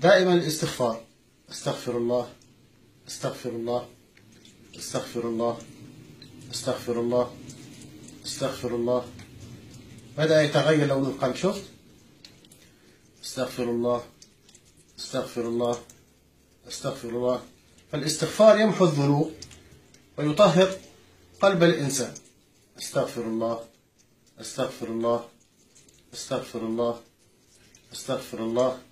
دائما الاستغفار. استغفر الله استغفر الله استغفر الله استغفر الله استغفر الله. بدأ يتغير لون القلب شفت؟ استغفر الله استغفر الله استغفر الله. فالاستغفار يمحو الذنوب ويطهر قلب الإنسان. استغفر الله استغفر الله استغفر الله استغفر الله.